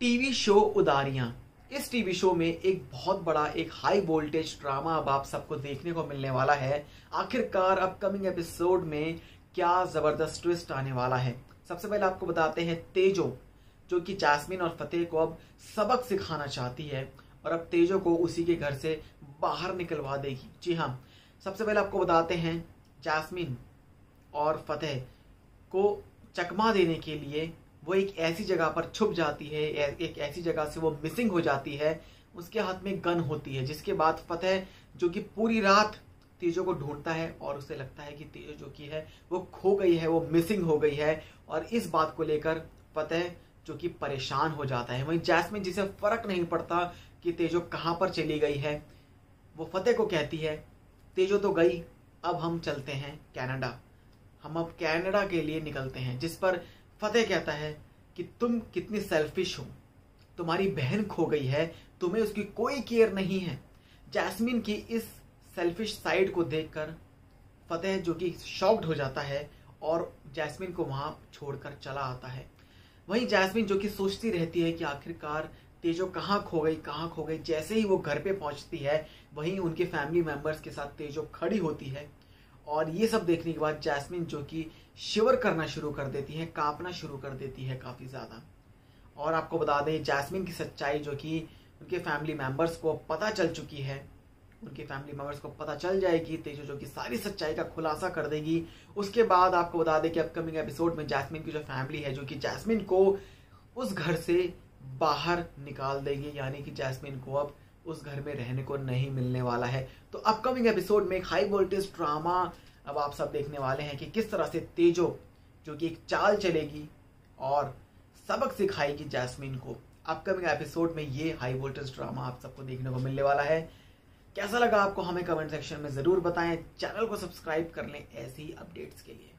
TV show उदारियाँ। इस TV show में एक बहुत बड़ा, एक हाई वोल्टेज ड्रामा अब आप सबको देखने को मिलने वाला है। आखिरकार अपकमिंग एपिसोड में क्या ज़बरदस्त ट्विस्ट आने वाला है। सबसे पहले आपको बताते हैं तेजो, जो कि जैस्मिन और फतेह को अब सबक सिखाना चाहती है और अब तेजो को उसी के घर से बाहर निकलवा देगी। जी हाँ सबसे पहले आपको बताते हैं जैस्मिन और फतेह को चकमा देने के लिए वो एक ऐसी जगह पर छुप जाती है एक ऐसी जगह से वो मिसिंग हो जाती है, उसके हाथ में गन होती है, जिसके बाद फतेह जो कि पूरी रात तेजो को ढूंढता है और उसे लगता है कि तेजो जो की है, वो खो गई है, वो मिसिंग हो गई है और इस बात को लेकर फतेह जो कि परेशान हो जाता है। वहीं जैस्मिन जिसे फ़र्क नहीं पड़ता कि तेजो कहाँ पर चली गई है, वो फतेह को कहती है, तेजो तो गई, अब हम चलते हैं कनाडा। हम अब कनाडा के लिए निकलते हैं, जिस पर फतेह कहता है कि तुम कितनी सेल्फिश हो। तुम्हारी बहन खो गई है, तुम्हें उसकी कोई केयर नहीं है। जैस्मिन की इस सेल्फिश साइड को देखकर फतेह जो कि शॉक्ड हो जाता है और जैस्मिन को वहाँ छोड़कर चला आता है। वहीं जैस्मिन जो कि सोचती रहती है कि आखिरकार तेजो कहाँ खो गई, कहाँ खो गई, जैसे ही वो घर पे पहुँचती है, वहीं उनके फैमिली मेंबर्स के साथ तेजो खड़ी होती है। और ये सब देखने के बाद जैस्मिन जो कि शिवर करना शुरू कर देती है, कांपना शुरू कर देती है काफ़ी ज़्यादा। और आपको बता दें, जैस्मिन की सच्चाई जो कि उनके फैमिली मेंबर्स को पता चल चुकी है। उनके फैमिली मेंबर्स को पता चल जाएगी, तेजो जो कि सारी सच्चाई का खुलासा कर देगी। उसके बाद आपको बता दें कि अपकमिंग एपिसोड में जैस्मिन की जो फैमिली है, जो कि जैस्मिन को उस घर से बाहर निकाल देगी, यानी कि जैस्मिन को अब उस घर में रहने को नहीं मिलने वाला है। तो अपकमिंग एपिसोड में एक हाई वोल्टेज ड्रामा अब आप सब देखने वाले हैं कि किस तरह से तेजो, जो कि एक चाल चलेगी और सबक सिखाएगी जैस्मिन को। अपकमिंग एपिसोड में ये हाई वोल्टेज ड्रामा आप सबको देखने को मिलने वाला है। कैसा लगा आपको हमें कमेंट सेक्शन में ज़रूर बताएँ। चैनल को सब्सक्राइब कर लें ऐसी अपडेट्स के लिए।